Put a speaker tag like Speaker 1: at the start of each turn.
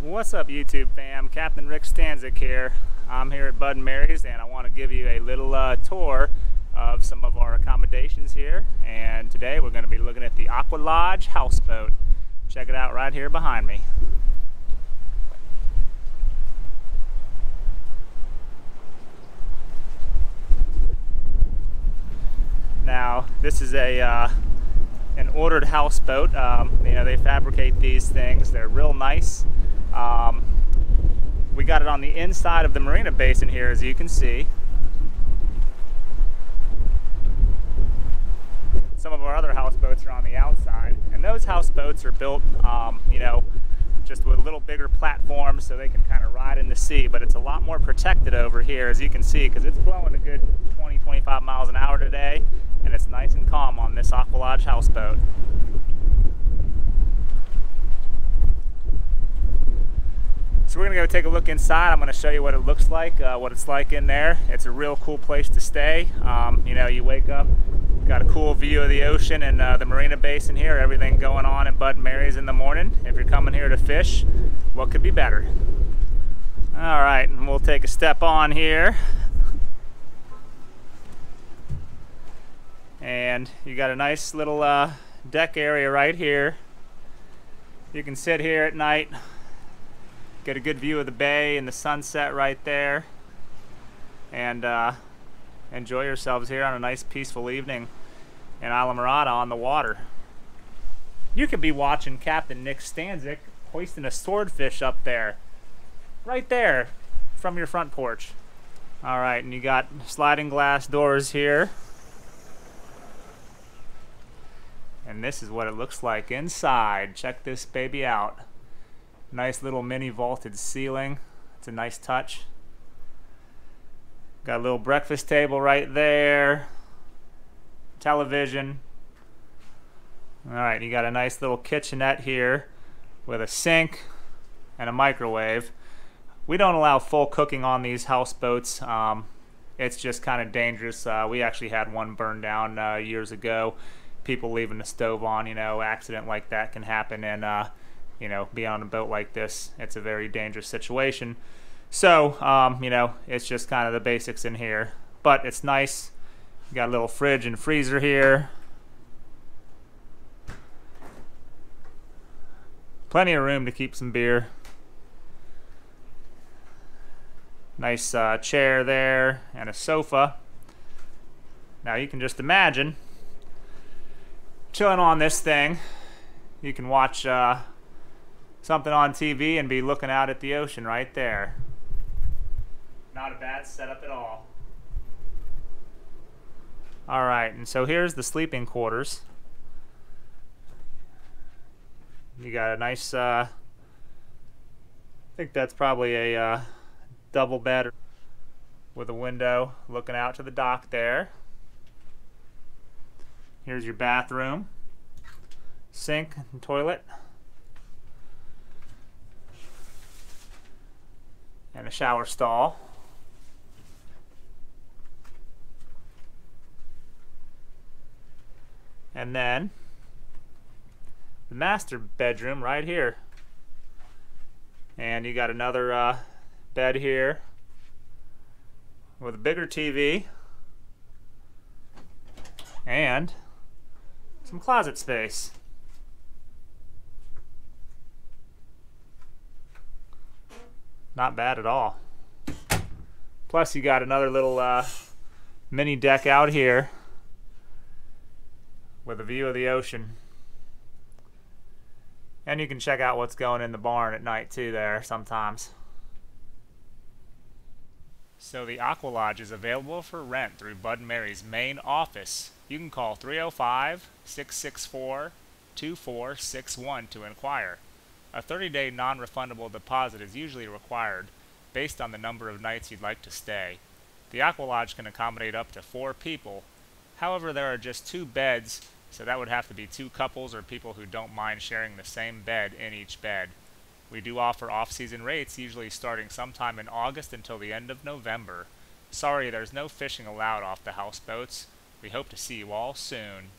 Speaker 1: What's up YouTube fam? Captain Rick Stanczyk here. I'm here at Bud and Mary's and I want to give you a little uh, tour of some of our accommodations here and today we're going to be looking at the Aqua Lodge houseboat. Check it out right here behind me. Now this is a uh, an ordered houseboat. Um, you know they fabricate these things. They're real nice. Um, we got it on the inside of the marina basin here, as you can see. Some of our other houseboats are on the outside, and those houseboats are built, um, you know, just with a little bigger platform so they can kind of ride in the sea, but it's a lot more protected over here, as you can see, because it's blowing a good 20, 25 miles an hour today, and it's nice and calm on this Aqua Lodge houseboat. So we're gonna go take a look inside. I'm gonna show you what it looks like, uh, what it's like in there. It's a real cool place to stay. Um, you know, you wake up, got a cool view of the ocean and uh, the marina basin here, everything going on in Bud Mary's in the morning. If you're coming here to fish, what could be better? All right, and we'll take a step on here. And you got a nice little uh, deck area right here. You can sit here at night, Get a good view of the bay and the sunset right there. And uh, enjoy yourselves here on a nice peaceful evening in Islamorada on the water. You could be watching Captain Nick Stanczyk hoisting a swordfish up there. Right there from your front porch. Alright, and you got sliding glass doors here. And this is what it looks like inside. Check this baby out. Nice little mini vaulted ceiling. It's a nice touch. Got a little breakfast table right there. Television. Alright, you got a nice little kitchenette here with a sink and a microwave. We don't allow full cooking on these houseboats. Um, it's just kind of dangerous. Uh, we actually had one burned down uh, years ago. People leaving the stove on, you know, accident like that can happen. And uh, you know, be on a boat like this. It's a very dangerous situation. So, um, you know, it's just kind of the basics in here. But it's nice. You got a little fridge and freezer here. Plenty of room to keep some beer. Nice uh, chair there and a sofa. Now you can just imagine chilling on this thing. You can watch uh, something on TV and be looking out at the ocean right there. Not a bad setup at all. Alright, and so here's the sleeping quarters. You got a nice, uh, I think that's probably a uh, double bed with a window looking out to the dock there. Here's your bathroom, sink and toilet. And a shower stall. And then the master bedroom right here. And you got another uh, bed here with a bigger TV and some closet space. Not bad at all. Plus you got another little uh, mini deck out here with a view of the ocean. And you can check out what's going in the barn at night too there sometimes. So the Aqua Lodge is available for rent through Bud and Mary's main office. You can call 305-664-2461 to inquire. A 30-day non-refundable deposit is usually required based on the number of nights you'd like to stay. The Aqua Lodge can accommodate up to four people. However, there are just two beds, so that would have to be two couples or people who don't mind sharing the same bed in each bed. We do offer off-season rates, usually starting sometime in August until the end of November. Sorry, there's no fishing allowed off the houseboats. We hope to see you all soon.